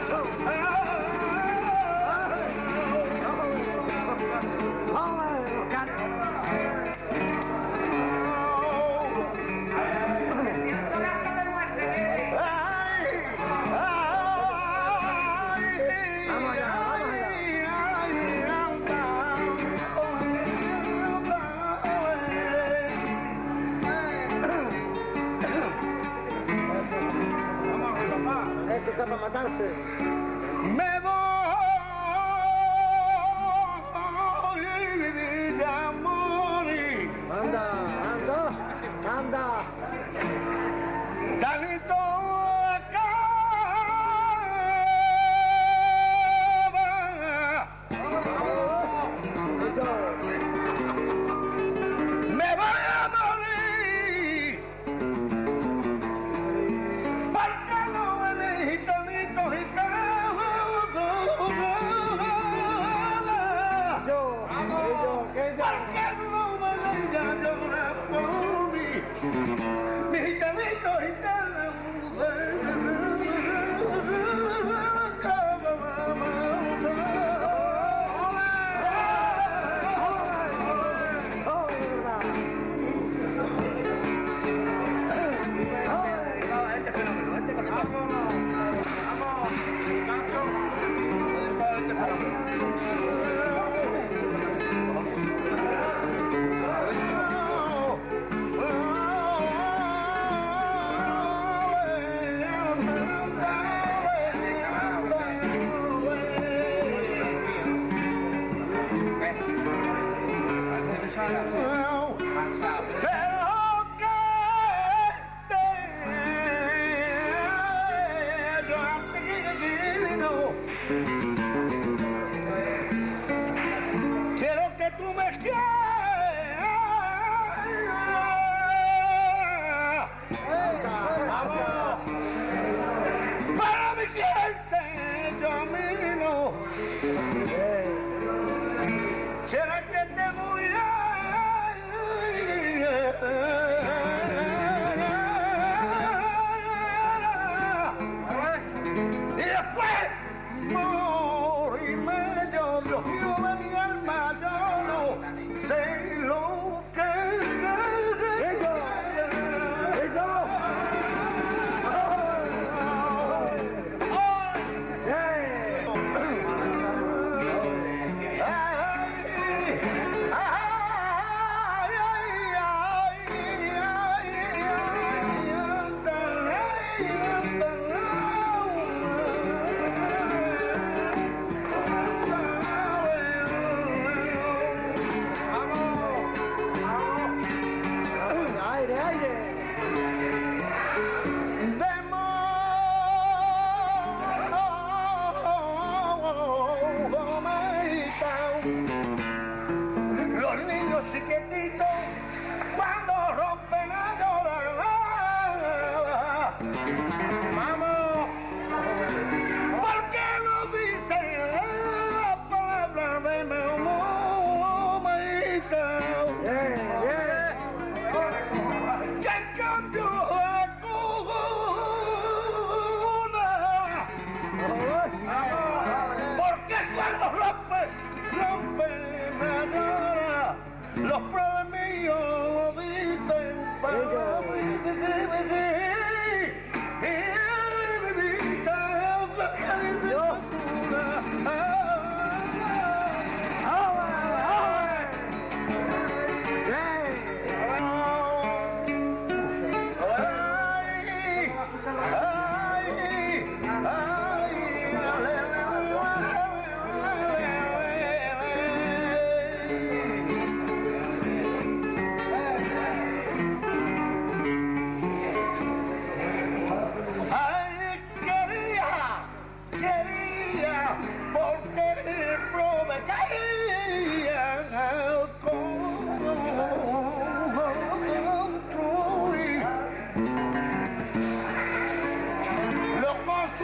Esto para matarse. Dios mío de mi Vamos.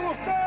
will fail.